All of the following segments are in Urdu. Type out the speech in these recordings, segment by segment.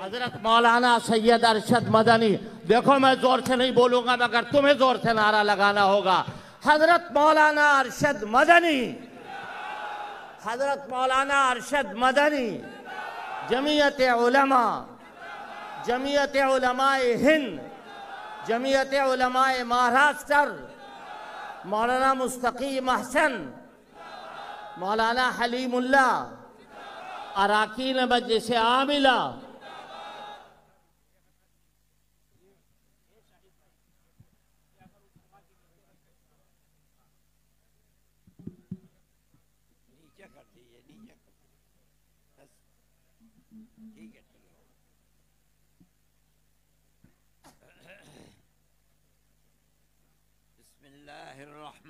حضرت مولانا سید ارشد مدنی، دیکھو میں زور سے نہیں بولوں گا، مگر تمہیں زور سے نعرہ لگانا ہوگا۔ حضرت مولانا ارشد مدنی، حضرت مولانا ارشد مدنی، جمعیت علماء جمعیت علماء ہند، جمعیت علماء مہاراشٹر، مولانا مستقیم احسن مولانا حلیم اللہ، اراکین مجلس عاملہ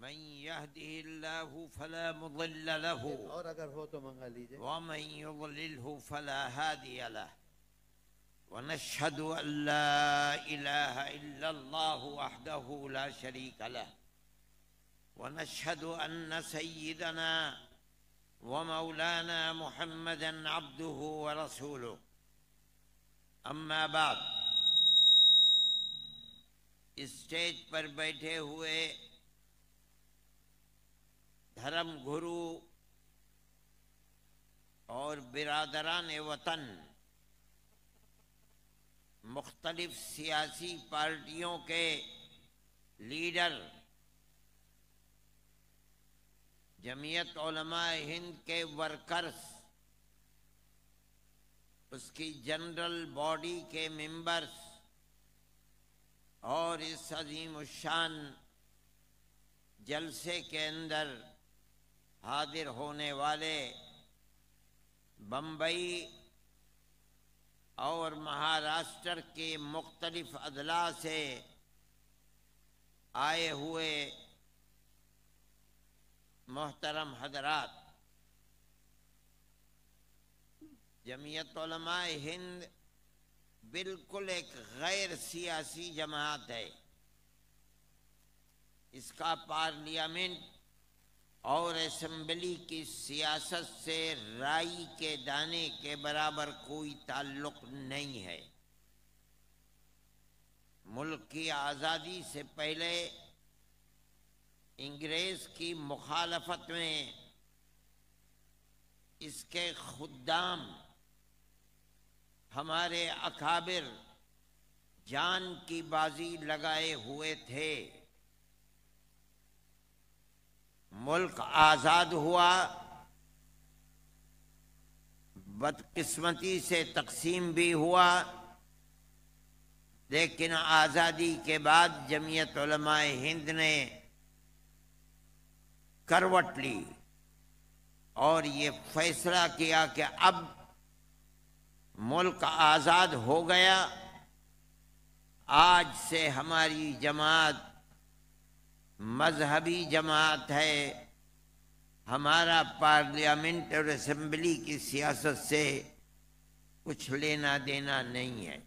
من يهده الله فلا مضل له اور اگر ہو تو منگا لیجیے۔ ومن يضلله فلا هادي له ونشهد أن لا إله إلا الله وحده لا شريك له ونشهد أن سيدنا ومولانا محمدا عبده ورسوله. أما بعد اسٹیج پر بیٹھے ہوئے دھرم گرو اور برادران وطن، مختلف سیاسی پارٹیوں کے لیڈر، جمعیت علماء ہند کے ورکرز، اس کی جنرل باڈی کے ممبرز اور اس عظیم الشان جلسے کے اندر حاضر ہونے والے بمبئی اور مہاراشٹر کے مختلف اضلاع سے آئے ہوئے محترم حضرات، جمعیت علماء ہند بالکل ایک غیر سیاسی جماعت ہے۔ اس کا پارلیمنٹ اور اسمبلی کی سیاست سے رائی کے دانے کے برابر کوئی تعلق نہیں ہے۔ ملک کی آزادی سے پہلے انگریز کی مخالفت میں اس کے خدام ہمارے اکابر جان کی بازی لگائے ہوئے تھے۔ ملک آزاد ہوا، بدقسمتی سے تقسیم بھی ہوا، لیکن آزادی کے بعد جمعیت علماء ہند نے کروٹ لی اور یہ فیصلہ کیا کہ اب ملک آزاد ہو گیا، آج سے ہماری جماعت مذہبی جماعت ہے۔ ہمارا پارلیمنٹ اور اسمبلی کی سیاست سے کچھ لینا دینا نہیں ہے۔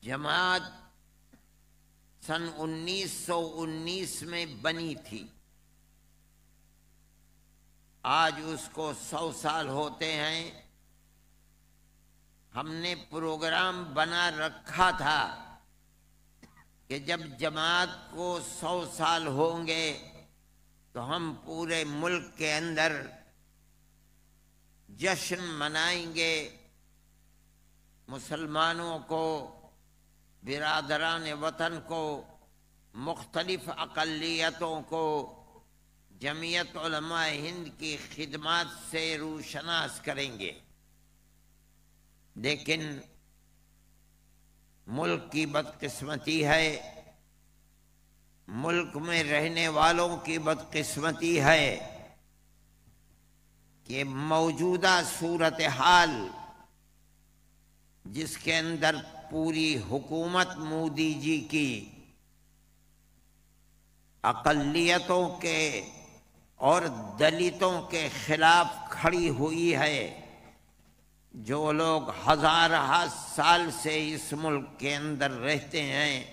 جماعت سن انیس سو انیس میں بنی تھی۔ آج اس کو سو سال ہوتے ہیں۔ ہم نے پروگرام بنا رکھا تھا۔ کہ جب جماعت کو سو سال ہوں گے تو ہم پورے ملک کے اندر جشن منائیں گے۔ مسلمانوں کو، برادران وطن کو، مختلف اقلیتوں کو، جمعیت علماء ہند کی خدمات سے روشناس کریں گے۔ لیکن ملک کی بدقسمتی ہے۔ ملک میں رہنے والوں کی بدقسمتی ہے کہ موجودہ صورتحال جس کے اندر پوری حکومت مودی جی کی اقلیتوں کے اور دلتوں کے خلاف کھڑی ہوئی ہے۔ جو لوگ ہزار سال سے اس ملک کے اندر رہتے ہیں،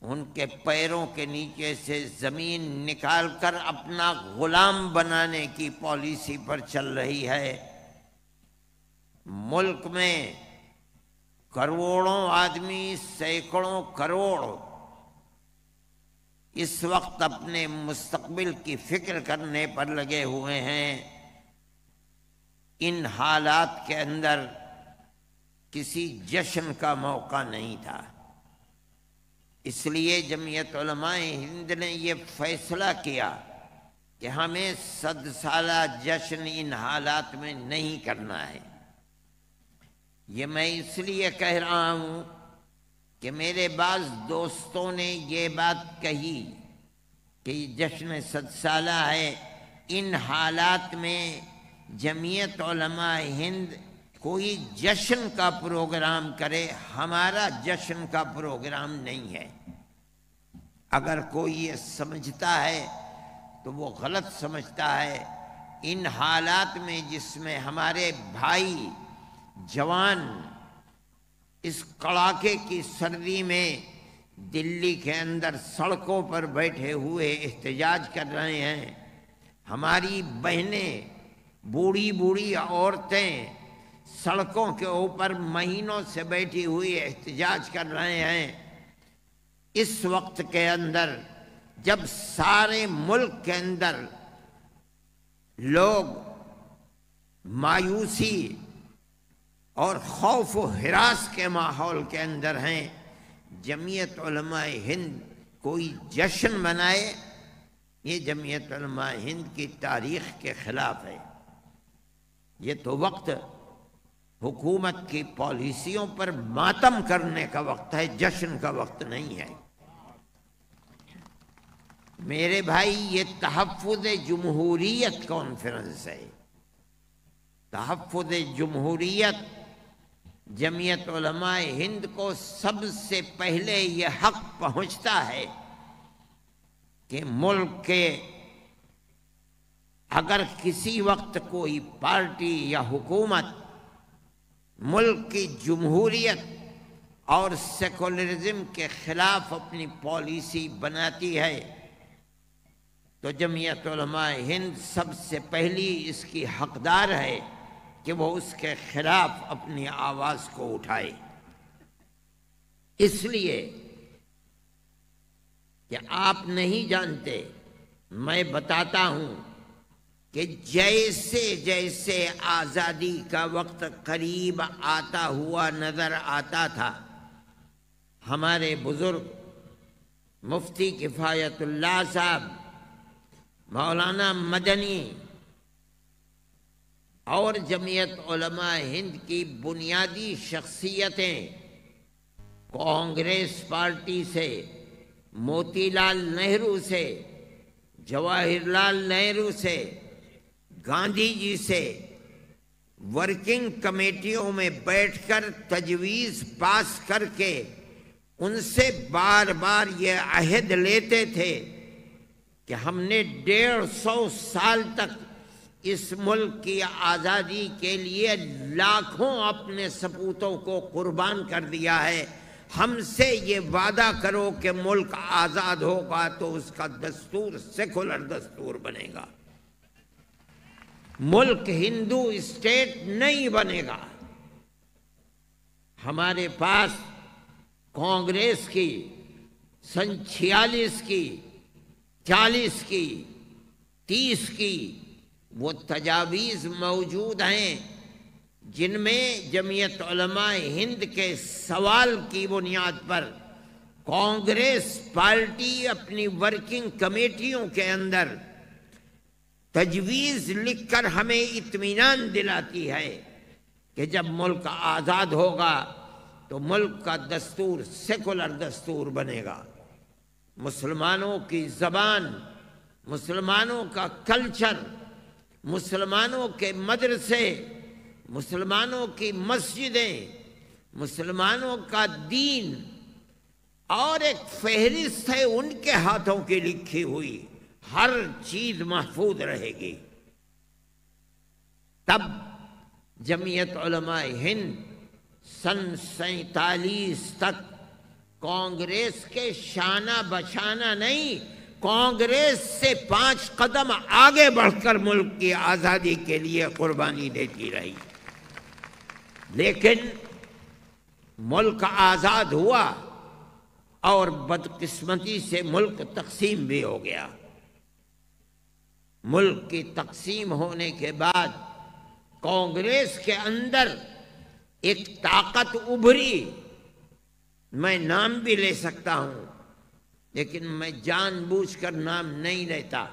ان کے پیروں کے نیچے سے زمین نکال کر اپنا غلام بنانے کی پالیسی پر چل رہی ہے۔ ملک میں کروڑوں آدمی، سینکڑوں کروڑ اس وقت اپنے مستقبل کی فکر کرنے پر لگے ہوئے ہیں۔ ان حالات کے اندر کسی جشن کا موقع نہیں تھا۔ اس لیے جمعیت علماء ہند نے یہ فیصلہ کیا کہ ہمیں صد سالہ جشن ان حالات میں نہیں کرنا ہے۔ یہ میں اس لیے کہہ رہا ہوں کہ میرے بعض دوستوں نے یہ بات کہی کہ یہ جشن ست سالہ ہے۔ ان حالات میں جمعیت علماء ہند کوئی جشن کا پروگرام کرے، ہمارا جشن کا پروگرام نہیں ہے۔ اگر کوئی یہ سمجھتا ہے تو وہ غلط سمجھتا ہے۔ ان حالات میں جس میں ہمارے بھائی جوان اس کڑاکے کی سردی میں دلی کے اندر سڑکوں پر بیٹھے ہوئے احتجاج کر رہے ہیں، ہماری بہنیں بوڑھی بوڑھی عورتیں سڑکوں کے اوپر مہینوں سے بیٹھی ہوئی احتجاج کر رہے ہیں۔ اس وقت کے اندر جب سارے ملک کے اندر لوگ مایوسی اور خوف و حراس کے ماحول کے اندر ہیں، جمعیت علماء ہند کوئی جشن منائے، یہ جمعیت علماء ہند کی تاریخ کے خلاف ہے۔ یہ تو وقت حکومت کی پالیسیوں پر ماتم کرنے کا وقت ہے، جشن کا وقت نہیں ہے۔ میرے بھائی، یہ تحفظ جمہوریت کانفرنس ہے۔ تحفظ جمہوریت جمعیت علماء ہند کو سب سے پہلے یہ حق پہنچتا ہے کہ ملک کے اگر کسی وقت کوئی پارٹی یا حکومت ملک کی جمہوریت اور سیکولرزم کے خلاف اپنی پالیسی بناتی ہے، تو جمعیت علماء ہند سب سے پہلی اس کی حقدار ہے کہ وہ اس کے خلاف اپنی آواز کو اٹھائے۔ اس لیے کہ آپ نہیں جانتے، میں بتاتا ہوں کہ جیسے جیسے آزادی کا وقت قریب آتا ہوا نظر آتا تھا، ہمارے بزرگ مفتی کفایت اللہ صاحب، مولانا مدنی اور جمعیت علماء ہند کی بنیادی شخصیتیں کانگریس پارٹی سے، موتی لال نہرو سے، جواہر لال نہرو سے گاندھی جی سے ورکنگ کمیٹیوں میں بیٹھ کر تجویز پاس کر کے ان سے بار بار یہ عہد لیتے تھے کہ ہم نے ڈیڑھ سو سال تک اس ملک کی آزادی کے لیے لاکھوں اپنے سپوتوں کو قربان کر دیا ہے۔ ہم سے یہ وعدہ کرو کہ ملک آزاد ہوگا تو اس کا دستور سیکولر دستور بنے گا۔ ملک ہندو اسٹیٹ نہیں بنے گا۔ ہمارے پاس کانگریس کی، سن چھیالیس کی، چالیس کی، تیس کی وہ تجاویز موجود ہیں، جن میں جمعیت علماء ہند کے سوال کی بنیاد پر کانگریس پارٹی اپنی ورکنگ کمیٹیوں کے اندر تجویز لکھ کر ہمیں اطمینان دلاتی ہے کہ جب ملک آزاد ہوگا تو ملک کا دستور سیکولر دستور بنے گا۔ مسلمانوں کی زبان، مسلمانوں کا کلچر، مسلمانوں کے مدرسے، مسلمانوں کی مسجدیں، مسلمانوں کا دین اور ایک فہرست ہے ان کے ہاتھوں کی لکھی ہوئی۔ ہر چیز محفوظ رہے گی۔ تب جمعیت علماء ہند سن سینتالیس تک کانگریس کے شانہ بشانہ نہیں، کانگریس سے پانچ قدم آگے بڑھ کر ملک کی آزادی کے لیے قربانی دیتی رہی۔ لیکن ملک آزاد ہوا اور بدقسمتی سے ملک تقسیم بھی ہو گیا۔ ملک کی تقسیم ہونے کے بعد کانگریس کے اندر ایک طاقت ابھری۔ میں نام بھی لے سکتا ہوں، لیکن میں جان بوجھ کر نام نہیں لیتا۔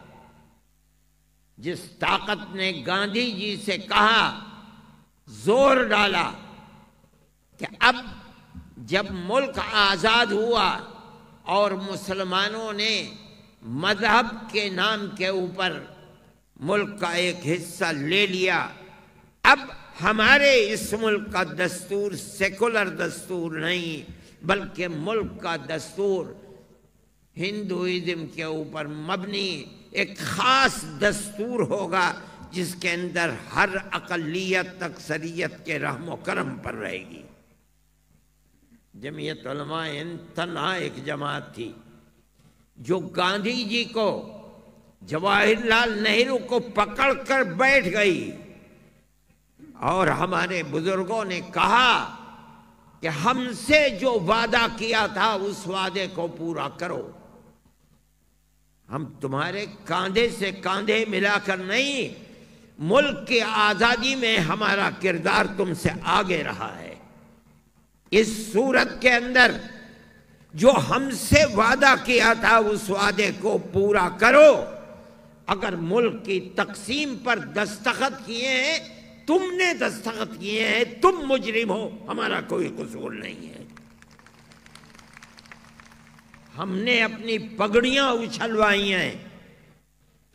جس طاقت نے گاندھی جی سے کہا، زور ڈالا کہ اب جب ملک آزاد ہوا اور مسلمانوں نے مذہب کے نام کے اوپر ملک کا ایک حصہ لے لیا۔ اب ہمارے اس ملک کا دستور سیکولر دستور نہیں، بلکہ ملک کا دستور ہندوازم کے اوپر مبنی ایک خاص دستور ہوگا، جس کے اندر ہر اقلیت اکثریت کے رحم و کرم پر رہے گی۔ جمعیت علماء تنہا ایک جماعت تھی، جو گاندھی جی کو جواہر لال نہرو کو پکڑ کر بیٹھ گئی۔ اور ہمارے بزرگوں نے کہا کہ ہم سے جو وعدہ کیا تھا اس وعدے کو پورا کرو۔ ہم تمہارے کاندھے سے کاندھے ملا کر نہیں، ملک کی آزادی میں ہمارا کردار تم سے آگے رہا ہے۔ اس صورت کے اندر جو ہم سے وعدہ کیا تھا اس وعدے کو پورا کرو۔ اگر ملک کی تقسیم پر دستخط کیے ہیں، تم نے دستخط کیے ہیں، تم مجرم ہو، ہمارا کوئی قصور نہیں ہے۔ ہم نے اپنی پگڑیاں اچھلوائی ہیں،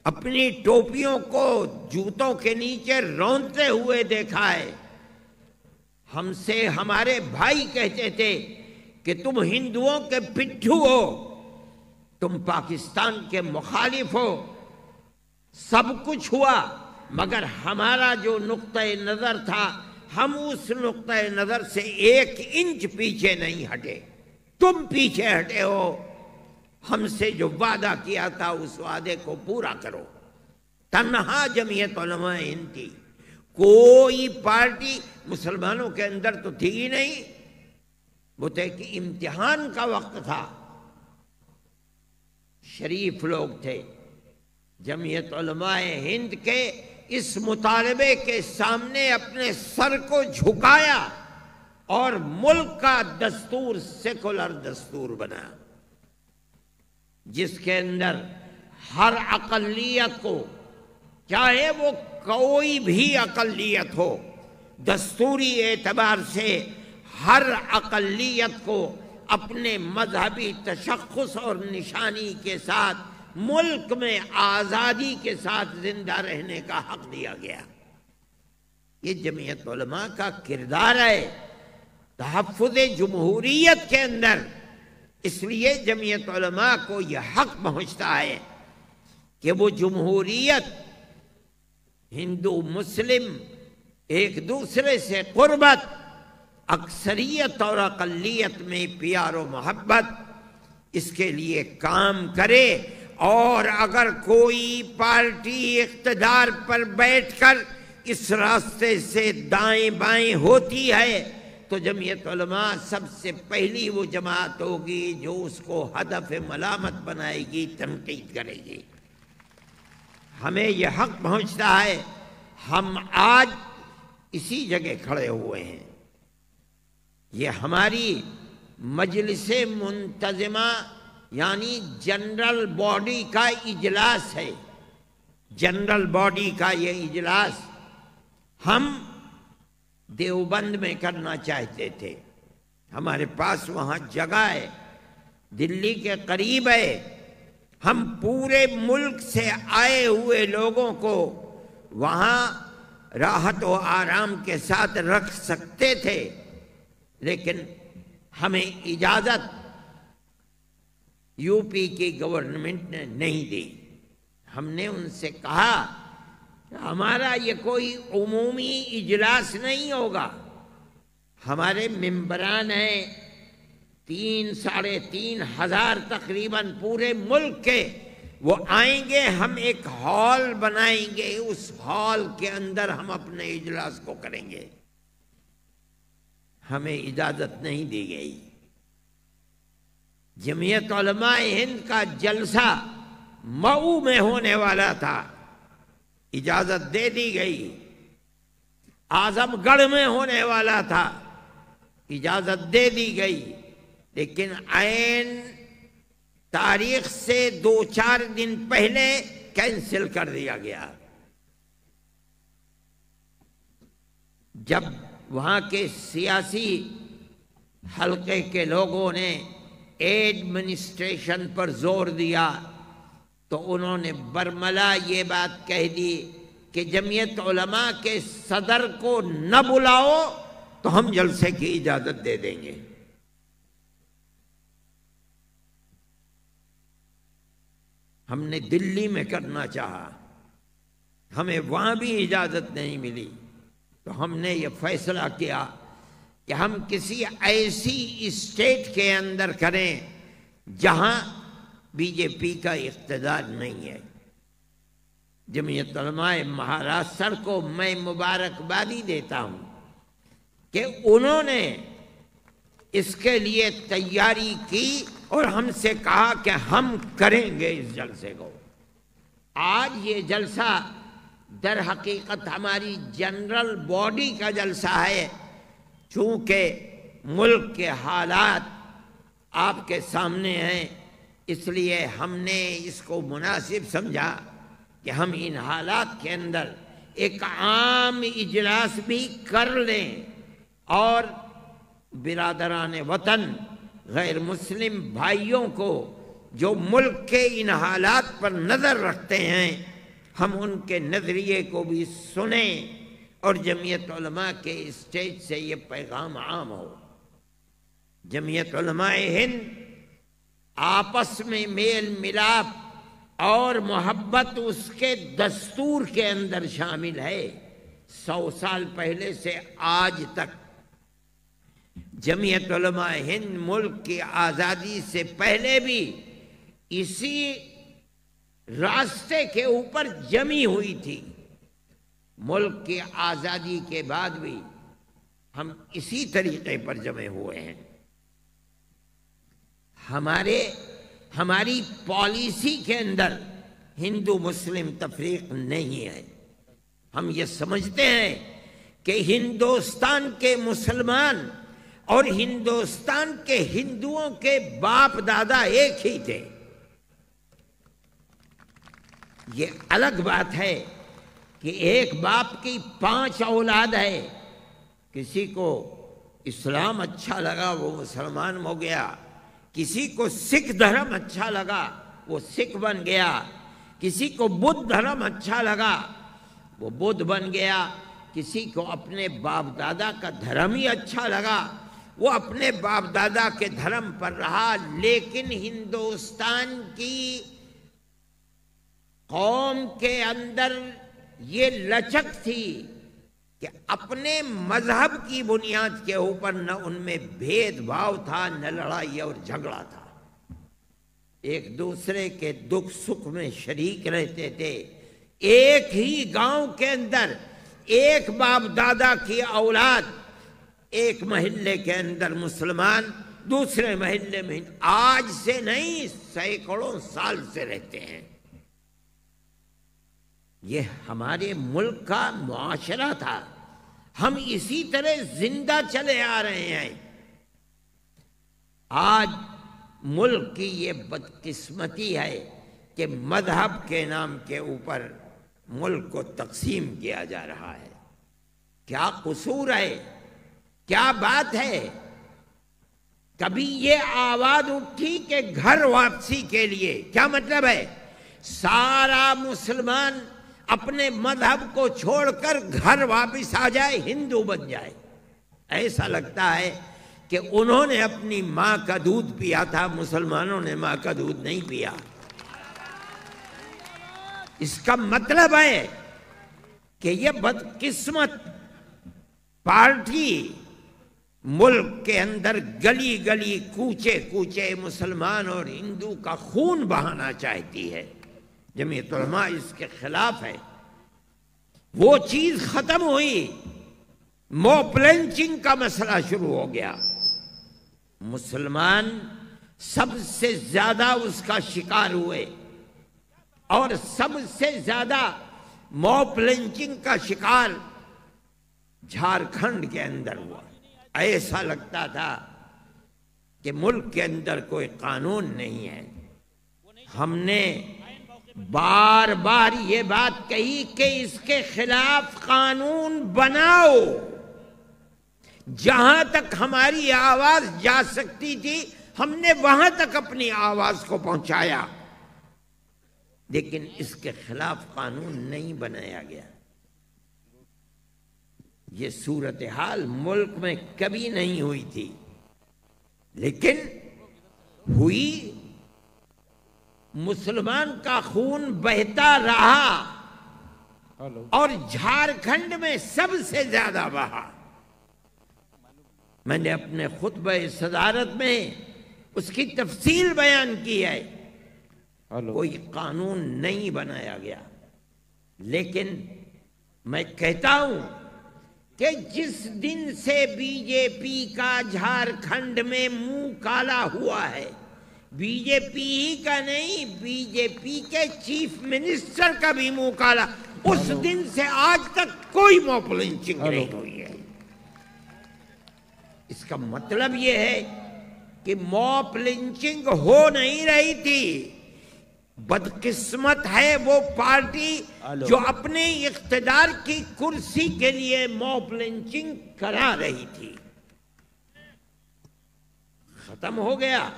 اپنی ٹوپیوں کو جوتوں کے نیچے رونتے ہوئے دیکھا ہے۔ ہم سے ہمارے بھائی کہتے تھے کہ تم ہندوؤں کے پٹھو ہو، تم پاکستان کے مخالف ہو۔ سب کچھ ہوا، مگر ہمارا جو نقطۂ نظر تھا، ہم اس نقطۂ نظر سے ایک انچ پیچھے نہیں ہٹے۔ تم پیچھے ہٹے ہو۔ ہم سے جو وعدہ کیا تھا، اس وعدے کو پورا کرو۔ تنہا جمعیت علماء ہند تھی کوئی پارٹی مسلمانوں کے اندر تو تھی ہی نہیں۔ وہ تو ایک امتحان کا وقت تھا۔ شریف لوگ تھے۔ جمعیت علماء ہند کے اس مطالبے کے سامنے اپنے سر کو جھکایا اور ملک کا دستور سیکولر دستور بنا، جس کے اندر ہر اقلیت کو، چاہے وہ کوئی بھی اقلیت ہو، دستوری اعتبار سے ہر اقلیت کو اپنے مذہبی تشخص اور نشانی کے ساتھ ملک میں آزادی کے ساتھ زندہ رہنے کا حق دیا گیا۔ یہ جمعیت علماء کا کردار ہے۔ تحفظ جمہوریت کے اندر۔ اس لیے جمعیت علماء کو یہ حق پہنچتا ہے کہ وہ جمہوریت، ہندو، مسلم، ایک دوسرے سے قربت، اکثریت اور اقلیت میں پیار و محبت اس کے لیے کام کرے۔ اور اگر کوئی پارٹی اقتدار پر بیٹھ کر اس راستے سے دائیں بائیں ہوتی ہے، تو جمعیت علماء سب سے پہلی وہ جماعت ہوگی جو اس کو ہدف ملامت بنائے گی، تنقید کرے گی۔ ہمیں یہ حق پہنچتا ہے، ہم آج اسی جگہ کھڑے ہوئے ہیں۔ یہ ہماری مجلس منتظمہ یعنی جنرل باڈی کا اجلاس ہے۔ جنرل باڈی کا یہ اجلاس ہم دیوبند میں کرنا چاہتے تھے۔ ہمارے پاس وہاں جگہ ہے، دلی کے قریب ہے۔ ہم پورے ملک سے آئے ہوئے لوگوں کو وہاں راحت و آرام کے ساتھ رکھ سکتے تھے، لیکن ہمیں اجازت یو پی کی گورنمنٹ نے نہیں دی۔ ہم نے ان سے کہا، ہمارا یہ کوئی عمومی اجلاس نہیں ہوگا۔ ہمارے ممبران ہیں، تین، ساڑھے تین ہزار تقریباً پورے ملک کے۔ وہ آئیں گے، ہم ایک ہال بنائیں گے۔ اس ہال کے اندر ہم اپنے اجلاس کو کریں گے۔ ہمیں اجازت نہیں دی گئی۔ جمعیت علماء ہند کا جلسہ مئو میں ہونے والا تھا۔ اجازت دے دی گئی۔ آزم گڑھ میں ہونے والا تھا۔ اجازت دے دی گئی۔ لیکن عین تاریخ سے دو چار دن پہلے کینسل کر دیا گیا۔ جب وہاں کے سیاسی حلقے کے لوگوں نے ایڈمنسٹریشن پر زور دیا تو انہوں نے برملا یہ بات کہہ دی کہ جمعیت علماء کے صدر کو نہ بلاؤ تو ہم جلسے کی اجازت دے دیں گے۔ ہم نے دلی میں کرنا چاہا، ہمیں وہاں بھی اجازت نہیں ملی تو ہم نے یہ فیصلہ کیا۔ کہ ہم کسی ایسی اسٹیٹ کے اندر کریں جہاں بی جے پی کا اقتدار نہیں ہے۔ جمعیت علماء مہاراشٹر کو میں مبارکبادی دیتا ہوں کہ انہوں نے اس کے لیے تیاری کی اور ہم سے کہا کہ ہم کریں گے اس جلسے کو۔ آج یہ جلسہ در حقیقت ہماری جنرل باڈی کا جلسہ ہے۔ چونکہ ملک کے حالات آپ کے سامنے ہیں، اس لیے ہم نے اس کو مناسب سمجھا کہ ہم ان حالات کے اندر ایک عام اجلاس بھی کر لیں اور برادران وطن، غیر مسلم بھائیوں کو جو ملک کے ان حالات پر نظر رکھتے ہیں، ہم ان کے نظریے کو بھی سنیں۔ اور جمعیت علماء کے اسٹیج سے یہ پیغام عام ہو۔ جمعیت علماء ہند آپس میں میل ملاپ اور محبت اس کے دستور کے اندر شامل ہے۔ سو سال پہلے سے آج تک جمعیت علماء ہند ملک کی آزادی سے پہلے بھی اسی راستے کے اوپر جمی ہوئی تھی۔ ملک کی آزادی کے بعد بھی ہم اسی طریقے پر جمے ہوئے ہیں۔ ہمارے، ہماری پالیسی کے اندر ہندو مسلم تفریق نہیں ہے۔ ہم یہ سمجھتے ہیں کہ ہندوستان کے مسلمان اور ہندوستان کے ہندوؤں کے باپ دادا ایک ہی تھے۔ یہ الگ بات ہے۔ کہ ایک باپ کی پانچ اولاد ہے، کسی کو اسلام اچھا لگا، وہ مسلمان ہو گیا، کسی کو سکھ دھرم اچھا لگا، وہ سکھ بن گیا، کسی کو بدھ دھرم اچھا لگا، وہ بدھ بن گیا، کسی کو اپنے باپ دادا کا دھرم ہی اچھا لگا، وہ اپنے باپ دادا کے دھرم پر رہا، لیکن ہندوستان کی قوم کے اندر یہ لچک تھی کہ اپنے مذہب کی بنیاد کے اوپر نہ ان میں بھید بھاؤ تھا، نہ لڑائی اور جھگڑا تھا۔ ایک دوسرے کے دکھ سکھ میں شریک رہتے تھے۔ ایک ہی گاؤں کے اندر ایک باپ دادا کی اولاد، ایک محلے کے اندر مسلمان، دوسرے محلے میں آج سے نہیں، سینکڑوں سال سے رہتے ہیں۔ یہ ہمارے ملک کا معاشرہ تھا۔ ہم اسی طرح زندہ چلے آ رہے ہیں۔ آج ملک کی یہ بدقسمتی ہے کہ مذہب کے نام کے اوپر ملک کو تقسیم کیا جا رہا ہے۔ کیا قصور ہے؟ کیا بات ہے؟ کبھی یہ آواز اٹھی کہ گھر واپسی کے لیے کیا مطلب ہے؟ سارا مسلمان اپنے مذہب کو چھوڑ کر گھر واپس آ جائے، ہندو بن جائے۔ ایسا لگتا ہے کہ انہوں نے اپنی ماں کا دودھ پیا تھا، مسلمانوں نے ماں کا دودھ نہیں پیا۔ اس کا مطلب ہے کہ یہ بدقسمت پارٹی ملک کے اندر گلی گلی کوچے کوچے مسلمان اور ہندو کا خون بہانا چاہتی ہے۔ جمعیت علماء اس کے خلاف ہے۔ وہ چیز ختم ہوئی۔ موپ لنچنگ کا مسئلہ شروع ہو گیا۔ مسلمان سب سے زیادہ اس کا شکار ہوئے۔ اور سب سے زیادہ موپ لنچنگ کا شکار جھارکھنڈ کے اندر ہوا۔ ایسا لگتا تھا کہ ملک کے اندر کوئی قانون نہیں ہے۔ ہم نے بار بار یہ بات کہی کہ اس کے خلاف قانون بناؤ۔ جہاں تک ہماری آواز جا سکتی تھی، ہم نے وہاں تک اپنی آواز کو پہنچایا۔ لیکن اس کے خلاف قانون نہیں بنایا گیا۔ یہ صورتحال ملک میں کبھی نہیں ہوئی تھی۔ لیکن ہوئی مسلمان کا خون بہتا رہا اور جھارکھنڈ میں سب سے زیادہ بہا۔ میں نے اپنے خطبہ صدارت میں اس کی تفصیل بیان کی ہے۔ کوئی قانون نہیں بنایا گیا۔ لیکن میں کہتا ہوں کہ جس دن سے بی جے پی کا جھارکھنڈ میں منہ کالا ہوا ہے بی جے پی ہی کا نہیں بی جے پی کے چیف منسٹر کا بھی منہ کالا۔ اس دن سے آج تک کوئی موپ لنچنگ نہیں ہوئی ہے۔ اس کا مطلب یہ ہے کہ موپ لنچنگ ہو نہیں رہی تھی۔ بدقسمت ہے وہ پارٹی جو اپنے اقتدار کی کرسی کے لیے موپ لنچنگ کرا رہی تھی۔ ختم ہو گیا۔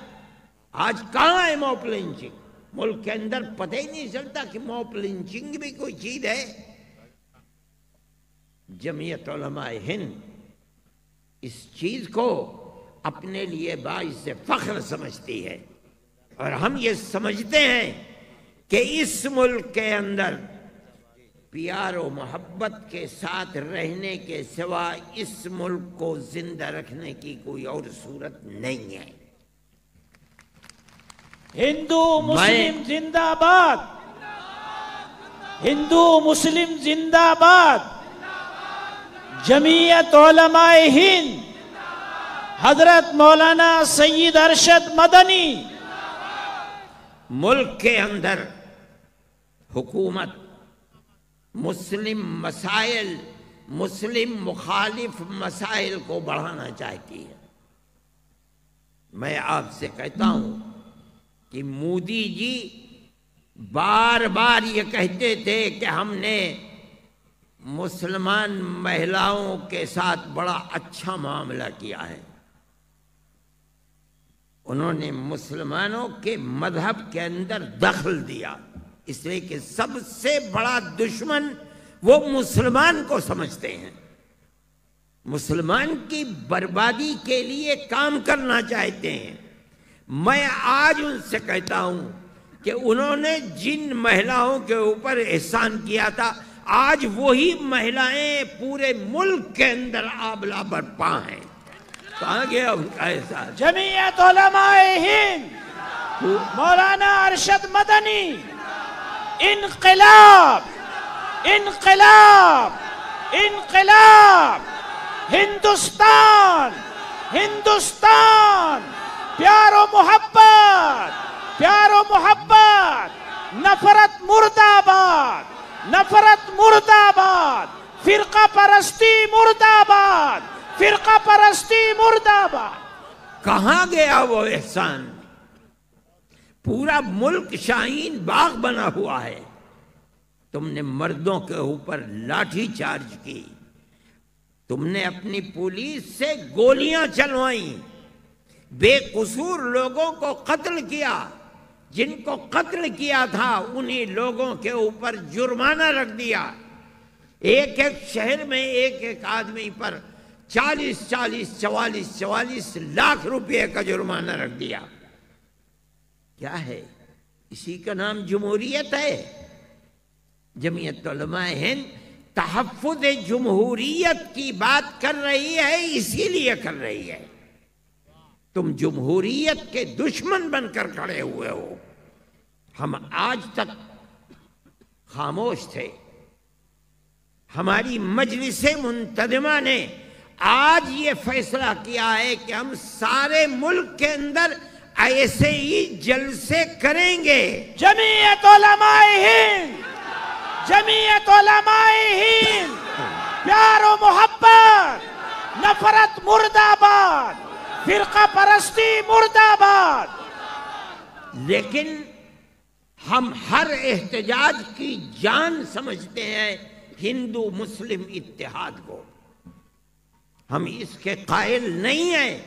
آج کہاں ہے موپ لنچنگ؟ ملک کے اندر پتہ ہی نہیں چلتا کہ موپ لنچنگ بھی کوئی چیز ہے۔ جمعیت علماء ہند اس چیز کو اپنے لیے باعث سے فخر سمجھتی ہے۔ اور ہم یہ سمجھتے ہیں کہ اس ملک کے اندر پیار و محبت کے ساتھ رہنے کے سوا اس ملک کو زندہ رکھنے کی کوئی اور صورت نہیں ہے۔ ہندو مسلم زندہ باد۔ ہندو مسلم زندہ باد۔ جمعیت علماء ہند۔ حضرت مولانا سید ارشد مدنی۔ ملک کے اندر حکومت مسلم مسائل مسلم مخالف مسائل کو بڑھانا چاہتی ہے۔ میں آپ سے کہتا ہوں کہ مودی جی بار بار یہ کہتے تھے کہ ہم نے مسلمان مہلاؤں کے ساتھ بڑا اچھا معاملہ کیا ہے۔ انہوں نے مسلمانوں کے مذہب کے اندر دخل دیا۔ اس لیے کہ سب سے بڑا دشمن وہ مسلمان کو سمجھتے ہیں۔ مسلمان کی بربادی کے لیے کام کرنا چاہتے ہیں۔ میں آج ان سے کہتا ہوں کہ انہوں نے جن مہلاؤں کے اوپر احسان کیا تھا، آج وہی مہلائیں پورے ملک کے اندر آبلا برپا ہیں۔ کہاں گیا ان کا احسان جمعیت علماء ہند، مولانا ارشد مدنی، انقلاب انقلاب انقلاب، ہندوستان ہندوستان۔ پیار و محبت پیار و محبت، نفرت مرد آباد نفرت مرد آباد فرقہ پرستی مرد آباد فرقہ پرستی مرد آباد کہاں گیا وہ احسان؟ پورا ملک شاہین باغ بنا ہوا ہے۔ تم نے مردوں کے اوپر لاٹھی چارج کی۔ تم نے اپنی پولیس سے گولیاں چلوائیں۔ بے قصور لوگوں کو قتل کیا، جن کو قتل کیا تھا، انہی لوگوں کے اوپر جرمانہ رکھ دیا۔ ایک ایک شہر میں ایک ایک آدمی پر چالیس چالیس، چوالیس چوالیس لاکھ روپے کا جرمانہ رکھ دیا۔ کیا ہے؟ اسی کا نام جمہوریت ہے۔ جمعیت علماء ہند تحفظ جمہوریت کی بات کر رہی ہے، اسی لیے کر رہی ہے۔ تم جمہوریت کے دشمن بن کر کھڑے ہوئے ہو۔ ہم آج تک خاموش تھے۔ ہماری مجلس منتظمہ نے آج یہ فیصلہ کیا ہے کہ ہم سارے ملک کے اندر ایسے ہی جلسے کریں گے۔ جمعیت علماء ہند، جمعیت علماء ہند۔ پیار و محبت، نفرت مرد آباد۔ فرقہ پرستی مرد آباد لیکن ہم ہر احتجاج کی جان سمجھتے ہیں، ہندو، مسلم اتحاد کو۔ ہم اس کے قائل نہیں ہیں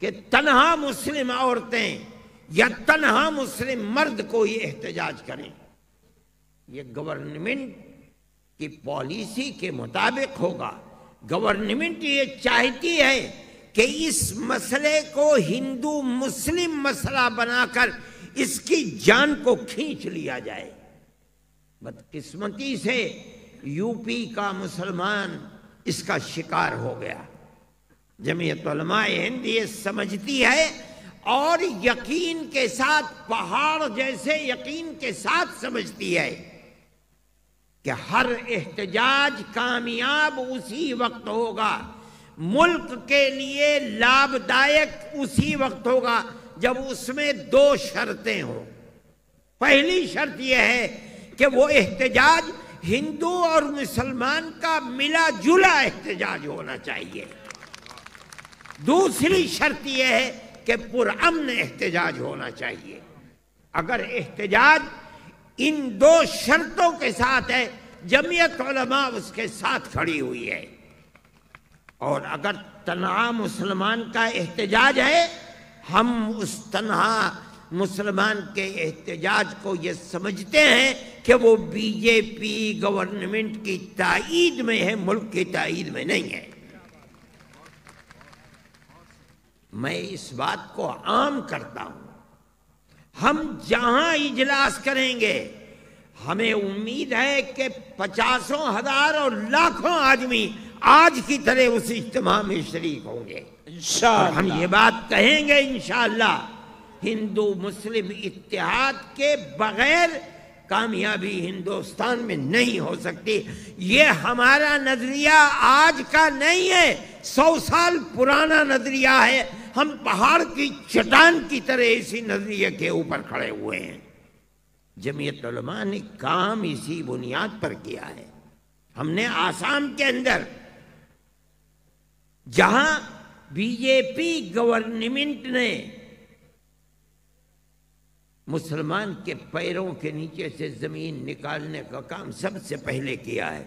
کہ تنہا مسلم عورتیں یا تنہا مسلم مرد کو ہی احتجاج کریں۔ یہ گورنمنٹ کی پالیسی کے مطابق ہوگا۔ گورنمنٹ یہ چاہتی ہے کہ اس مسئلے کو ہندو مسلم مسئلہ بنا کر اس کی جان کو کھینچ لیا جائے۔ بدقسمتی سے یو پی کا مسلمان اس کا شکار ہو گیا۔ جمعیت علماء ہند یہ سمجھتی ہے اور یقین کے ساتھ، پہاڑ جیسے یقین کے ساتھ سمجھتی ہے کہ ہر احتجاج کامیاب اسی وقت ہوگا ملک کے لیے لابھدائک اسی وقت ہوگا جب اس میں دو شرطیں ہوں۔ پہلی شرط یہ ہے کہ وہ احتجاج ہندو اور مسلمان کا ملا جلا احتجاج ہونا چاہیے۔ دوسری شرط یہ ہے کہ پرامن احتجاج ہونا چاہیے۔ اگر احتجاج ان دو شرطوں کے ساتھ ہے، جمعیت علماء اس کے ساتھ کھڑی ہوئی ہے۔ اور اگر تنہا مسلمان کا احتجاج ہے، ہم اس تنہا مسلمان کے احتجاج کو یہ سمجھتے ہیں کہ وہ بی جے پی گورنمنٹ کی تائید میں ہے، ملک کی تائید میں نہیں ہے۔ میں اس بات کو عام کرتا ہوں۔ ہم جہاں اجلاس کریں گے، ہمیں امید ہے کہ پچاسوں ہزار اور لاکھوں آدمی آج کی طرح اس اجتماع میں شریک ہوں گے۔ اور ہم یہ بات کہیں گے انشاءاللہ ہندو مسلم اتحاد کے بغیر کامیابی ہندوستان میں نہیں ہو سکتی۔ یہ ہمارا نظریہ آج کا نہیں ہے سو سال پرانا نظریہ ہے۔ ہم پہاڑ کی چٹان کی طرح اسی نظریے کے اوپر کھڑے ہوئے ہیں۔ جمعیت علماء نے کام اسی بنیاد پر کیا ہے۔ ہم نے آسام کے اندر جہاں بی جے پی گورنمنٹ نے مسلمان کے پیروں کے نیچے سے زمین نکالنے کا کام سب سے پہلے کیا ہے،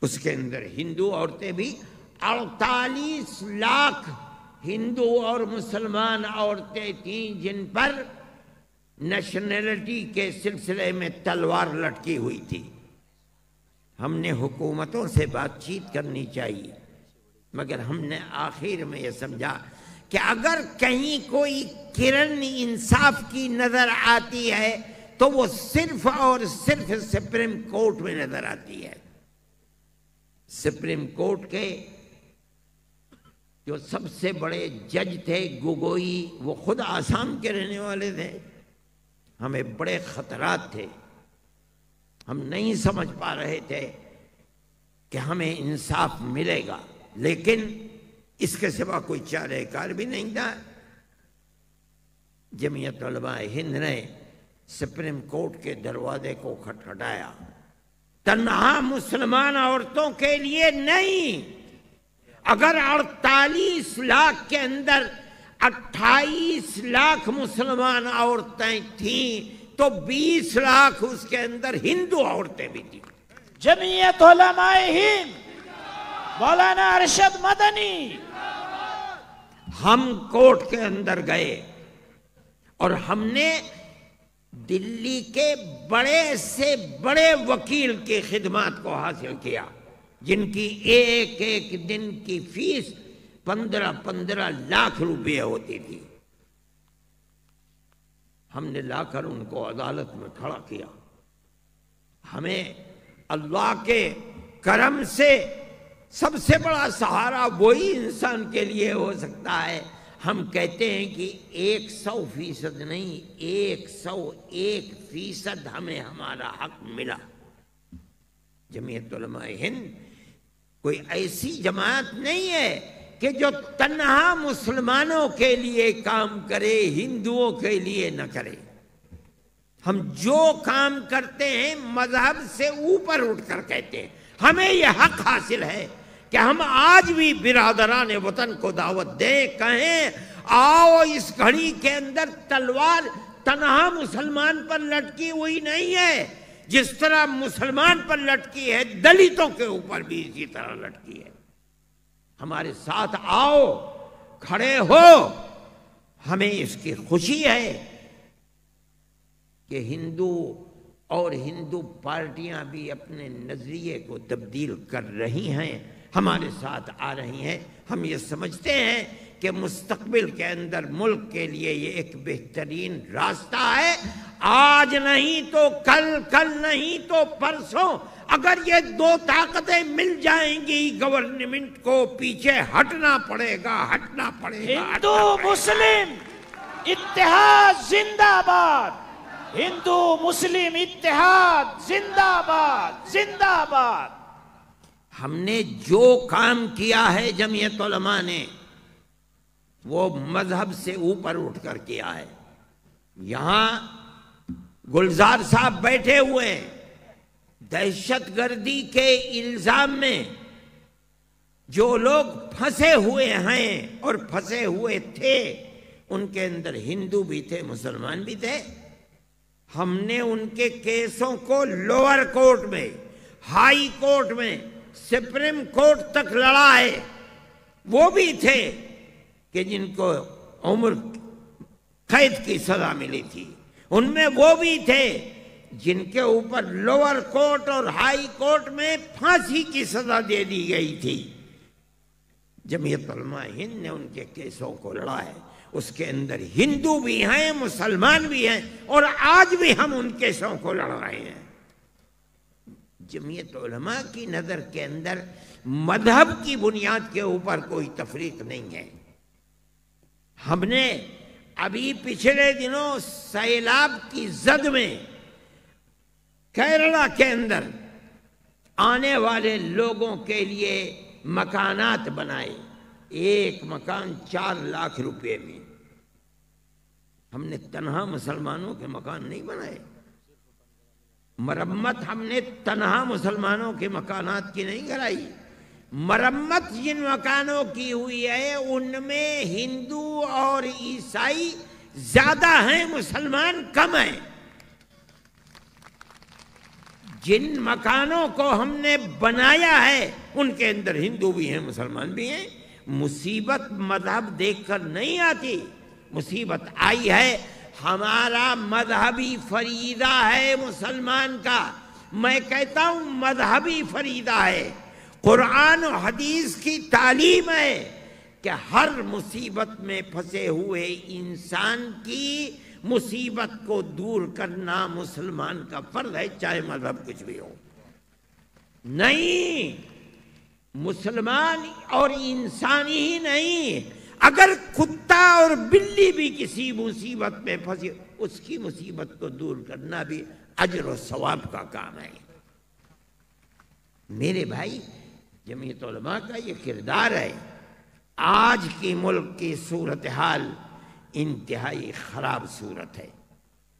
اس کے اندر ہندو عورتیں بھی اڑتالیس لاکھ ہندو اور مسلمان عورتیں تھیں جن پر نیشنلٹی کے سلسلے میں تلوار لٹکی ہوئی تھی۔ ہم نے حکومتوں سے بات چیت کرنی چاہیے۔ مگر ہم نے آخر میں یہ سمجھا کہ اگر کہیں کوئی کرن انصاف کی نظر آتی ہے تو وہ صرف اور صرف سپریم کورٹ میں نظر آتی ہے۔ سپریم کورٹ کے جو سب سے بڑے جج تھے گوگوئی، وہ خود آسام کے رہنے والے تھے۔ ہمیں بڑے خطرات تھے۔ ہم نہیں سمجھ پا رہے تھے کہ ہمیں انصاف ملے گا۔ لیکن اس کے سوا کوئی چارے کار بھی نہیں تھا۔ جمعیت علماء ہند نے سپریم کورٹ کے دروازے کو کھٹکھٹایا۔ تنہا مسلمان عورتوں کے لیے نہیں۔ اگر اڑتالیس لاکھ کے اندر اٹھائیس لاکھ مسلمان عورتیں تھیں، تو بیس لاکھ اس کے اندر ہندو عورتیں بھی تھیں۔ جمعیت علماء ہند مولانا ارشد مدنی۔ ہم کورٹ کے اندر گئے اور ہم نے دلی کے بڑے سے بڑے وکیل کی خدمات کو حاصل کیا، جن کی ایک ایک دن کی فیس پندرہ پندرہ لاکھ روپے ہوتی تھی۔ ہم نے لا کر ان کو عدالت میں کھڑا کیا۔ ہمیں اللہ کے کرم سے سب سے بڑا سہارا وہی انسان کے لیے ہو سکتا ہے۔ ہم کہتے ہیں کہ ایک سو فیصد نہیں، ایک سو ایک فیصد ہمیں ہمارا حق ملا۔ جمعیت علماء ہند، کوئی ایسی جماعت نہیں ہے کہ جو تنہا مسلمانوں کے لیے کام کرے، ہندوؤں کے لیے نہ کرے۔ ہم جو کام کرتے ہیں، مذہب سے اوپر اٹھ کر کہتے ہیں۔ ہمیں یہ حق حاصل ہے۔ کہ ہم آج بھی برادران وطن کو دعوت دیں، کہیں آؤ اس گھڑی کے اندر تلوار تنہا مسلمان پر لٹکی ہوئی نہیں ہے۔ جس طرح مسلمان پر لٹکی ہے، دلتوں کے اوپر بھی اسی طرح لٹکی ہے۔ ہمارے ساتھ آؤ، کھڑے ہو۔ ہمیں اس کی خوشی ہے کہ ہندو اور ہندو پارٹیاں بھی اپنے نظریے کو تبدیل کر رہی ہیں۔ ہمارے ساتھ آ رہی ہیں۔ ہم یہ سمجھتے ہیں کہ مستقبل کے اندر ملک کے لیے یہ ایک بہترین راستہ ہے۔ آج نہیں تو کل کل نہیں تو پرسوں۔ اگر یہ دو طاقتیں مل جائیں گی گورنمنٹ کو پیچھے ہٹنا پڑے گا ہٹنا پڑے گا ہندو۔ مسلم اتحاد زندہ باد۔ ہندو مسلم اتحاد زندہ باد زندہ باد۔ ہم نے جو کام کیا ہے جمعیت علماء نے، وہ مذہب سے اوپر اٹھ کر کیا ہے۔ یہاں گلزار صاحب بیٹھے ہوئے ہیں۔ دہشت گردی کے الزام میں جو لوگ پھنسے ہوئے ہیں اور پھنسے ہوئے تھے، ان کے اندر ہندو بھی تھے، مسلمان بھی تھے۔ ہم نے ان کے کیسوں کو لوور کورٹ میں ہائی کورٹ میں سپریم کورٹ تک لڑا ہے وہ بھی تھے کہ جن کو عمر قید کی سزا ملی تھی۔ ان میں وہ بھی تھے جن کے اوپر لوور کورٹ اور ہائی کورٹ میں پھانسی کی سزا دے دی گئی تھی۔ جمعیت علماء ہند نے ان کے کیسوں کو لڑا ہے اس کے اندر ہندو بھی ہیں، مسلمان بھی ہیں اور آج بھی ہم ان کیسوں کو لڑ رہے ہیں۔ جمعیت علماء کی نظر کے اندر مذہب کی بنیاد کے اوپر کوئی تفریق نہیں ہے۔ ہم نے ابھی پچھلے دنوں سیلاب کی زد میں کیرلا کے اندر آنے والے لوگوں کے لیے مکانات بنائے۔ ایک مکان چار لاکھ روپے میں۔ ہم نے تنہا مسلمانوں کے مکان نہیں بنائے۔ مرمت ہم نے تنہا مسلمانوں کے مکانات کی نہیں کرائی مرمت جن مکانوں کی ہوئی ہے، ان میں ہندو اور عیسائی زیادہ ہیں، مسلمان کم ہیں۔ جن مکانوں کو ہم نے بنایا ہے، ان کے اندر ہندو بھی ہیں، مسلمان بھی ہیں۔ مصیبت مذہب دیکھ کر نہیں آتی۔ مصیبت آئی ہے ہمارا مذہبی فریدہ ہے مسلمان کا۔ میں کہتا ہوں مذہبی فریدہ ہے۔ قرآن و حدیث کی تعلیم ہے کہ ہر مصیبت میں پھنسے ہوئے انسان کی مصیبت کو دور کرنا مسلمان کا فرض ہے، چاہے مذہب کچھ بھی ہو۔ نہیں، مسلمان اور انسان ہی نہیں۔ اگر کتا اور بلی بھی کسی مصیبت میں پھنسی اس کی مصیبت کو دور کرنا بھی اجر و ثواب کا کام ہے۔ میرے بھائی، جمعیت علماء کا یہ کردار ہے، آج کی ملک کی صورتحال انتہائی خراب صورت ہے۔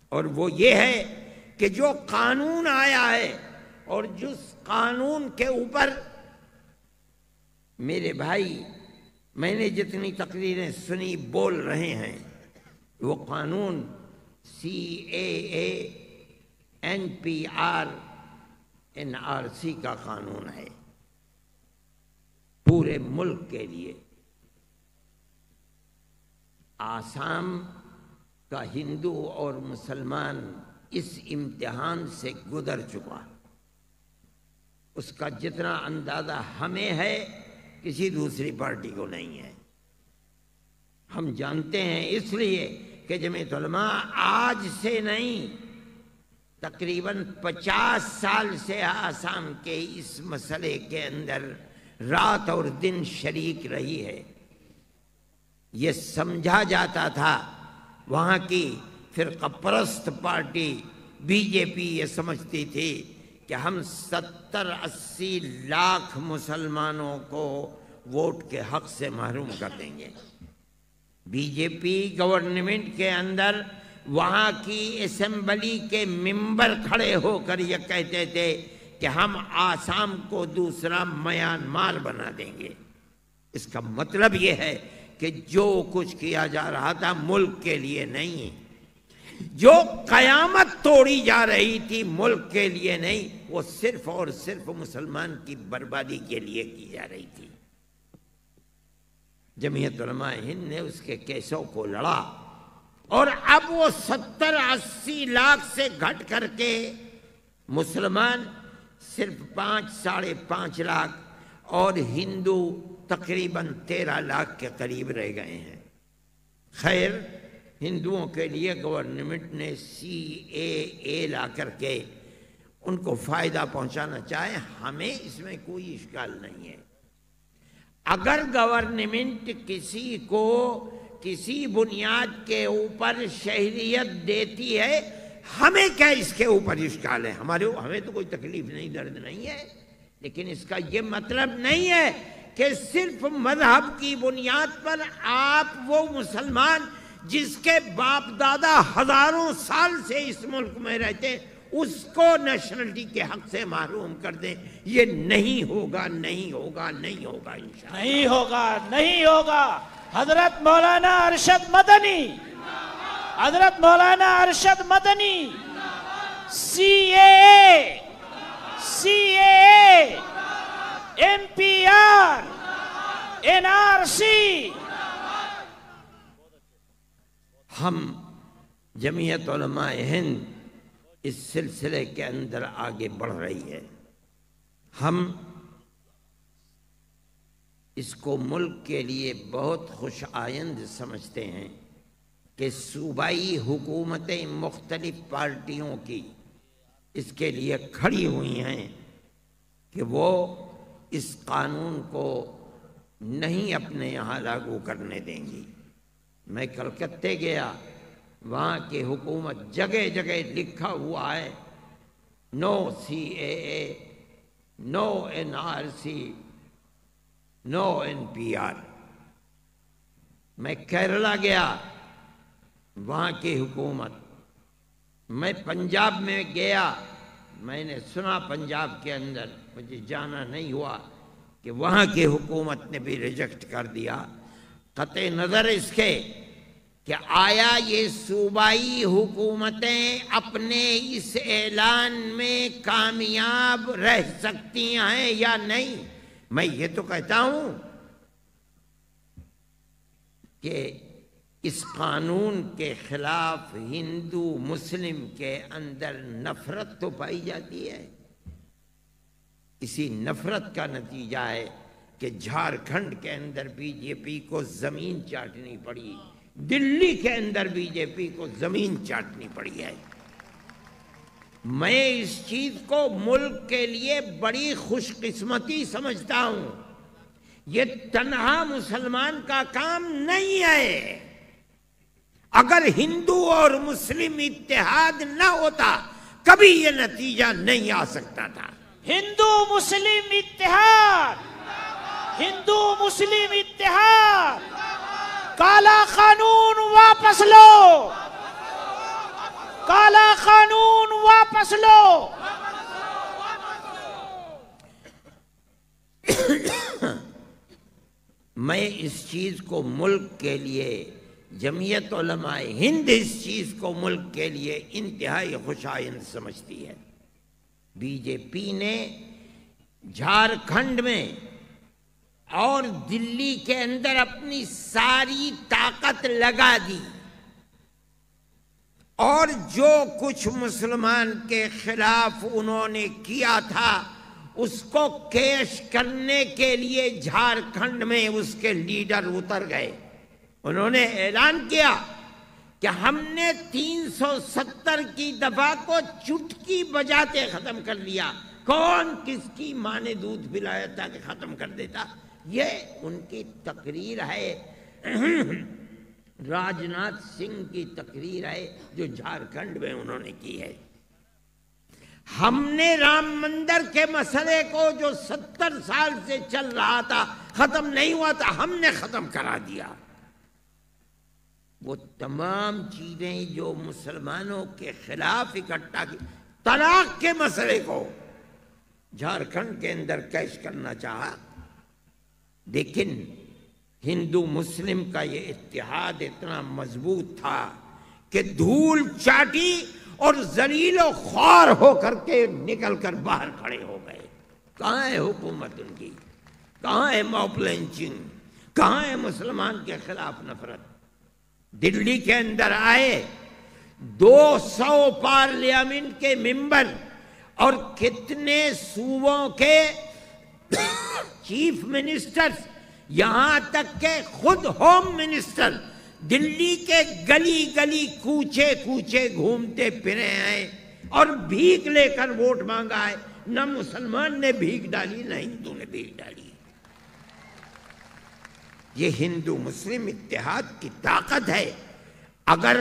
اور وہ یہ ہے کہ جو قانون آیا ہے اور جس قانون کے اوپر میرے بھائی میں نے جتنی تقریریں سنی، بول رہے ہیں، وہ قانون C A A, N P R, N R C کا قانون ہے۔ پورے ملک کے لیے۔ آسام کا ہندو اور مسلمان اس امتحان سے گزر چکا۔ اس کا جتنا اندازہ ہمیں ہے کسی دوسری پارٹی کو نہیں ہے۔ ہم جانتے ہیں اس لیے کہ جمعیت علماء آج سے نہیں، تقریباً پچاس سال سے آسام کے اس مسئلے کے اندر رات اور دن شریک رہی ہے۔ یہ سمجھا جاتا تھا، وہاں کی فرقہ پرست پارٹی بی جے پی یہ سمجھتی تھی۔ کہ ہم ستر اسی لاکھ مسلمانوں کو ووٹ کے حق سے محروم کر دیں گے۔ بی جے پی گورنمنٹ کے اندر وہاں کی اسمبلی کے ممبر کھڑے ہو کر یہ کہتے تھے کہ ہم آسام کو دوسرا میانمار بنا دیں گے۔ اس کا مطلب یہ ہے کہ جو کچھ کیا جا رہا تھا ملک کے لیے نہیں۔ جو قیامت توڑی جا رہی تھی ملک کے لیے نہیں، وہ صرف اور صرف مسلمان کی بربادی کے لیے کی جا رہی تھی۔ جمعیت علماء ہند نے اس کے کیسوں کو لڑا اور اب وہ ستر اسی لاکھ سے گھٹ کر کے مسلمان صرف پانچ، ساڑھے پانچ لاکھ اور ہندو تقریباً تیرہ لاکھ کے قریب رہ گئے ہیں۔ خیر ہندوؤں کے لیے گورنمنٹ نے سی اے اے لا کر کے ان کو فائدہ پہنچانا چاہے، ہمیں اس میں کوئی اشکال نہیں ہے۔ اگر گورنمنٹ کسی کو کسی بنیاد کے اوپر شہریت دیتی ہے، ہمیں کیا اس کے اوپر اشکال ہے؟ ہمارے ہمیں تو کوئی تکلیف نہیں، درد نہیں ہے۔ لیکن اس کا یہ مطلب نہیں ہے کہ صرف مذہب کی بنیاد پر آپ وہ مسلمان جس کے باپ دادا ہزاروں سال سے اس ملک میں رہتے، اس کو نیشنلٹی کے حق سے محروم کر دیں۔ یہ نہیں ہوگا نہیں ہوگا نہیں ہوگا، انشاءاللہ۔ نہیں ہوگا نہیں ہوگا۔ حضرت مولانا ارشد مدنی، حضرت Maulana Arshad Madani C A C A M P R N R C ہم جمعیت علماء ہند اس سلسلے کے اندر آگے بڑھ رہی ہے۔ ہم اس کو ملک کے لیے بہت خوش آئند سمجھتے ہیں کہ صوبائی حکومتیں مختلف پارٹیوں کی اس کے لیے کھڑی ہوئی ہیں کہ وہ اس قانون کو نہیں اپنے یہاں لاگو کرنے دیں گی۔ میں کلکتے گیا، وہاں کی حکومت جگہ جگہ لکھا ہوا ہے۔ No C A A, no N R C, no N P R. میں کیرلا گیا، وہاں کی حکومت۔ میں پنجاب میں گیا، میں نے سنا پنجاب کے اندر، مجھے جانا نہیں ہوا کہ وہاں کی حکومت نے بھی ریجیکٹ کر دیا۔ قطع نظر اس کے کہ آیا یہ صوبائی حکومتیں اپنے اس اعلان میں کامیاب رہ سکتی ہیں یا نہیں؟ میں یہ تو کہتا ہوں کہ اس قانون کے خلاف ہندو مسلم کے اندر نفرت تو پائی جاتی ہے۔ اسی نفرت کا نتیجہ ہے کہ جھارکھنڈ کے اندر بی جے پی کو زمین چاٹنی پڑی، دلی کے اندر بی جے پی کو زمین چاٹنی پڑی ہے۔ میں اس چیز کو ملک کے لیے بڑی خوش قسمتی سمجھتا ہوں۔ یہ تنہا مسلمان کا کام نہیں ہے۔ اگر ہندو اور مسلم اتحاد نہ ہوتا، کبھی یہ نتیجہ نہیں آ سکتا تھا۔ ہندو، مسلم، اتحاد۔ ہندو مسلم اتحاد۔ کالا قانون واپس لو۔ کالا قانون واپس لو۔ میں اس چیز کو ملک کے لیے، جمعیت علماء ہند اس چیز کو ملک کے لیے انتہائی خوش آئند سمجھتی ہے۔ بی جے پی نے جھارکھنڈ میں اور دلی کے اندر اپنی ساری طاقت لگا دی۔ اور جو کچھ مسلمان کے خلاف انہوں نے کیا تھا، اس کو کیش کرنے کے لیے جھارکھنڈ میں اس کے لیڈر اتر گئے۔ انہوں نے اعلان کیا کہ ہم نے تین سو ستر کی دفعہ کو چٹکی بجاتے ختم کر لیا۔ کون کس کی ماں نے دودھ پلایا تھا کہ ختم کر دیتا؟ یہ ان کی تقریر ہے۔ راجناتھ سنگھ کی تقریر ہے جو جھارکھنڈ میں انہوں نے کی ہے۔ ہم نے رام مندر کے مسئلے کو جو ستر سال سے چل رہا تھا، ختم نہیں ہوا تھا، ہم نے ختم کرا دیا۔ وہ تمام چیزیں جو مسلمانوں کے خلاف اکٹھا کی، طلاق کے مسئلے کو جھارکھنڈ کے اندر کیش کرنا چاہا۔ لیکن ہندو مسلم کا یہ اتحاد اتنا مضبوط تھا کہ دھول چاٹی اور زلیل و خوار ہو کر کے نکل کر باہر کھڑے ہو گئے۔ کہاں ہے حکومت ان کی؟ کہاں ہے موپ لنچنگ کہاں ہے مسلمان کے خلاف نفرت؟ دلی کے اندر آئے دو سو پارلیامنٹ کے ممبر اور کتنے صوبوں کے چیف منسٹرز یہاں تک کہ خود ہوم منسٹر، دلی کے گلی گلی کوچے کوچے گھومتے پھرے ہیں اور بھیک لے کر ووٹ مانگا ہے۔ نہ مسلمان نے بھیک ڈالی، نہ ہندو نے بھیک ڈالی۔ یہ ہندو مسلم اتحاد کی طاقت ہے۔ اگر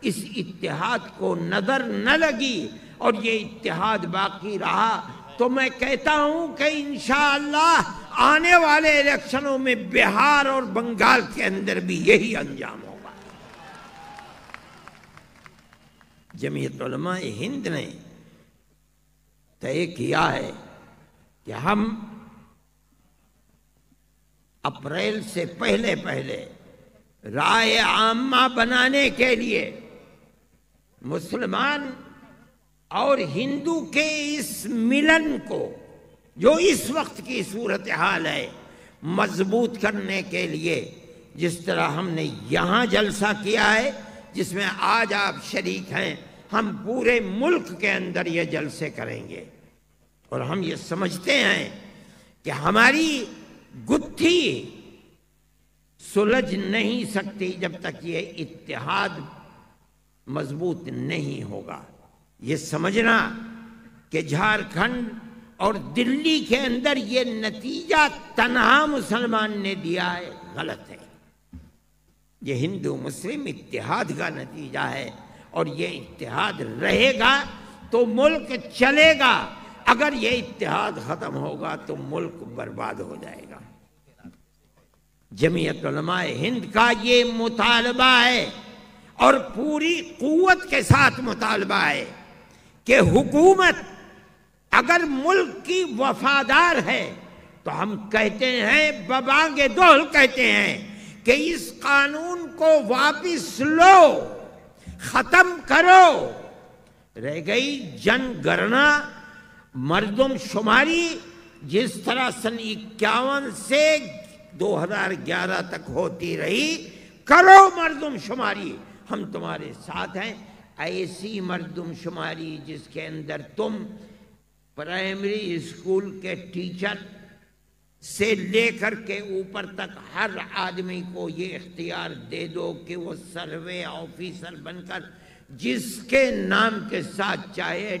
اس اتحاد کو نظر نہ لگی اور یہ اتحاد باقی رہا تو میں کہتا ہوں کہ انشاءاللہ آنے والے الیکشنوں میں بہار اور بنگال کے اندر بھی یہی انجام ہوگا۔ جمعیت علماء ہند نے طے کیا ہے کہ ہم اپریل سے پہلے پہلے رائے عامہ بنانے کے لیے مسلمان اور ہندو کے اس ملن کو جو اس وقت کی صورتحال ہے، مضبوط کرنے کے لیے جس طرح ہم نے یہاں جلسہ کیا ہے، جس میں آج آپ شریک ہیں، ہم پورے ملک کے اندر یہ جلسے کریں گے۔ اور ہم یہ سمجھتے ہیں کہ ہماری گتھی سلجھ نہیں سکتی جب تک یہ اتحاد مضبوط نہیں ہوگا۔ یہ سمجھنا کہ جھارکھنڈ اور دلی کے اندر یہ نتیجہ تنہا مسلمان نے دیا ہے، غلط ہے۔ یہ ہندو مسلم اتحاد کا نتیجہ ہے اور یہ اتحاد رہے گا تو ملک چلے گا۔ اگر یہ اتحاد ختم ہوگا تو ملک برباد ہو جائے گا۔ جمعیت علماء ہند کا یہ مطالبہ ہے اور پوری قوت کے ساتھ مطالبہ ہے۔ کہ حکومت اگر ملک کی وفادار ہے تو ہم کہتے ہیں ببانگ دول کہتے ہیں کہ اس قانون کو واپس لو، ختم کرو۔ رہ گئی جن گرنا، مردم شماری، جس طرح سن اکیاون سے دو ہزار گیارہ تک ہوتی رہی، کرو مردم شماری۔ ہم تمہارے ساتھ ہیں۔ ایسی مردم شماری جس کے اندر تم پرائمری اسکول کے ٹیچر سے لے کر کے اوپر تک ہر آدمی کو یہ اختیار دے دو کہ وہ سروے آفیسر بن کر جس کے نام کے ساتھ چاہے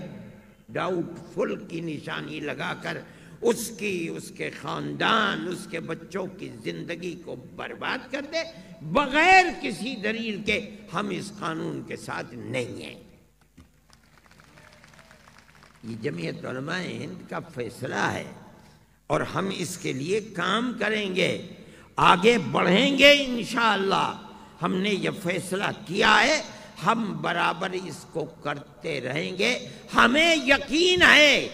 ڈاؤٹ فل کی نشانی لگا کر اس کی، اس کے خاندان، اس کے بچوں کی زندگی کو برباد کر دے، بغیر کسی دلیل کے ہم اس قانون کے ساتھ نہیں ہیں۔ یہ جمعیت علماء ہند کا فیصلہ ہے اور ہم اس کے لیے کام کریں گے، آگے بڑھیں گے انشاءاللہ۔ ہم نے یہ فیصلہ کیا ہے، ہم برابر اس کو کرتے رہیں گے۔ ہمیں یقین ہے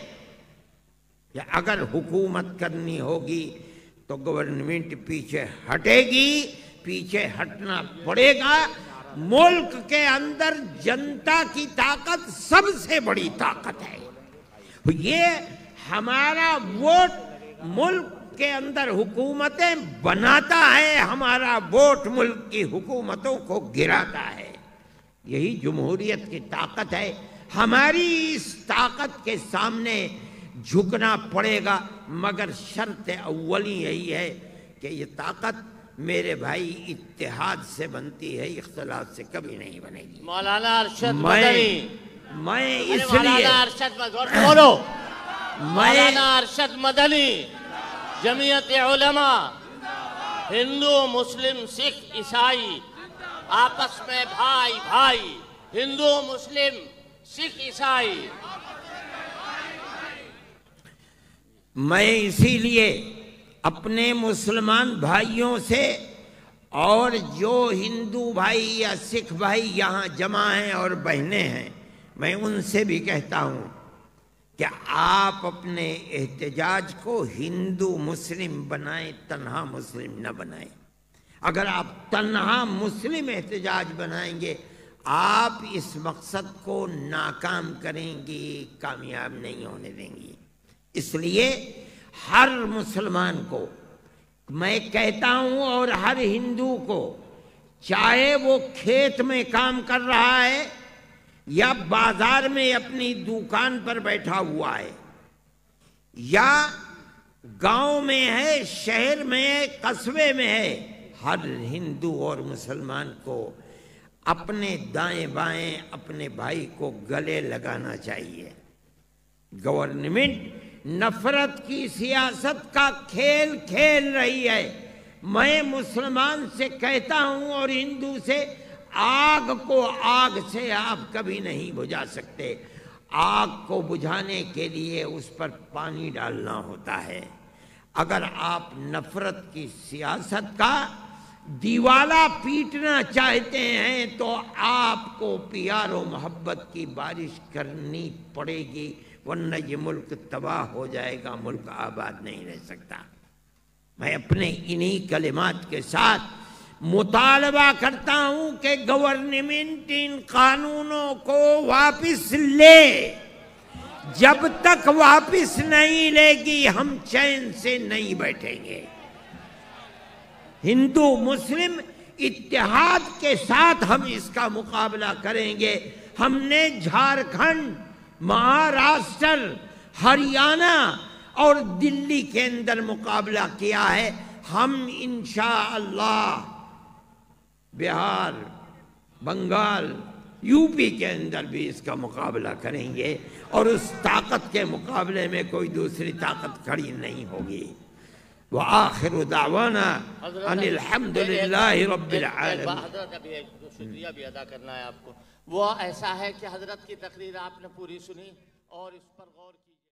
کہ اگر حکومت کرنی ہوگی تو گورنمنٹ پیچھے ہٹے گی، پیچھے ہٹنا پڑے گا۔ ملک کے اندر جنتا کی طاقت سب سے بڑی طاقت ہے۔ یہ ہمارا ووٹ ملک کے اندر حکومتیں بناتا ہے، ہمارا ووٹ ملک کی حکومتوں کو گراتا ہے۔ یہی جمہوریت کی طاقت ہے۔ ہماری اس طاقت کے سامنے جھکنا پڑے گا مگر شرط اولی یہی ہے کہ یہ طاقت میرے بھائی اتحاد سے بنتی ہے اختلاف سے کبھی نہیں بنے گی۔ مولانا ارشد میں میں اس لیے مولانا ارشد بولو۔ مولانا ارشد مدنی جمعیت علماء ہندو مسلم سکھ عیسائی آپس میں بھائی بھائی ہندو مسلم سکھ عیسائی۔ میں اسی لیے اپنے مسلمان بھائیوں سے اور جو ہندو بھائی یا سکھ بھائی یہاں جمع ہیں اور بہنیں ہیں، میں ان سے بھی کہتا ہوں کہ آپ اپنے احتجاج کو ہندو مسلم بنائیں، تنہا مسلم نہ بنائیں۔ اگر آپ تنہا مسلم احتجاج بنائیں گے، آپ اس مقصد کو ناکام کریں گے، کامیاب نہیں ہونے دیں گی اس لیے ہر مسلمان کو میں کہتا ہوں اور ہر ہندو کو، چاہے وہ کھیت میں کام کر رہا ہے یا بازار میں اپنی دکان پر بیٹھا ہوا ہے، یا گاؤں میں ہے، شہر میں ہے، قصبے میں ہے، ہر ہندو اور مسلمان کو اپنے دائیں بائیں، اپنے بھائی کو گلے لگانا چاہیے۔ گورنمنٹ نفرت کی سیاست کا کھیل کھیل رہی ہے۔ میں مسلمان سے کہتا ہوں اور ہندو سے آگ کو آگ سے آپ کبھی نہیں بجھا سکتے۔ آگ کو بجھانے کے لیے اس پر پانی ڈالنا ہوتا ہے۔ اگر آپ نفرت کی سیاست کا دیوالا پیٹنا چاہتے ہیں تو آپ کو پیار و محبت کی بارش کرنی پڑے گی۔ ورنہ یہ ملک تباہ ہو جائے گا، ملک آباد نہیں رہ سکتا۔ میں اپنے انہی کلمات کے ساتھ مطالبہ کرتا ہوں کہ گورنمنٹ ان قانونوں کو واپس لے۔ جب تک واپس نہیں لے گی، ہم چین سے نہیں بیٹھیں گے۔ ہندو، مسلم اتحاد کے ساتھ ہم اس کا مقابلہ کریں گے۔ ہم نے جھارکھنڈ مہاراشٹر ہریانہ اور دلی کے اندر مقابلہ کیا ہے ہم انشاءاللہ بہار بنگال یو پی کے اندر بھی اس کا مقابلہ کریں گے اور اس طاقت کے مقابلے میں کوئی دوسری طاقت کھڑی نہیں ہوگی۔ وآخر دعوانا ان الحمد للہ رب العالمین۔ حضرت ابھی شکریہ بھی ادا کرنا ہے آپ کو۔ وہ ایسا ہے کہ حضرت کی تقریر آپ نے پوری سنی اور اس پر